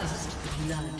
First blood.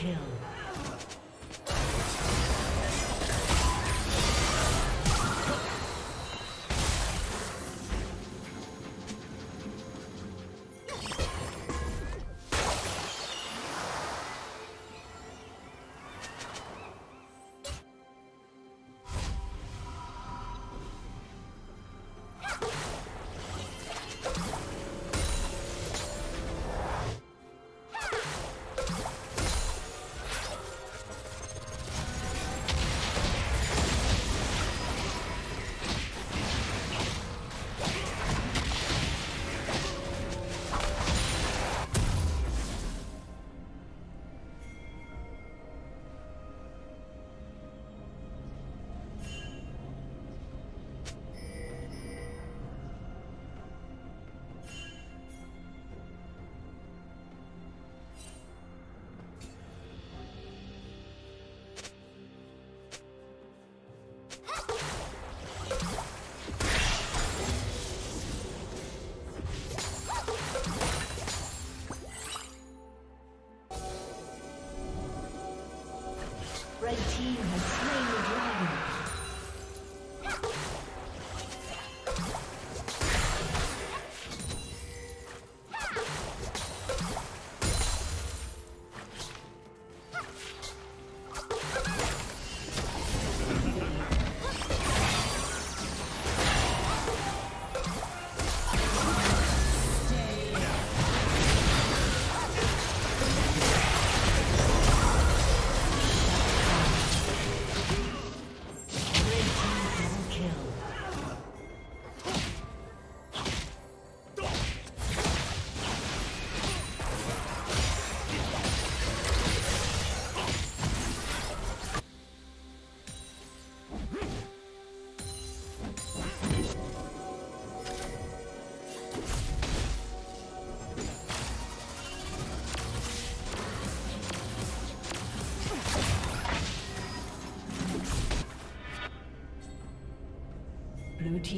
kill.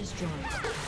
Destroyed.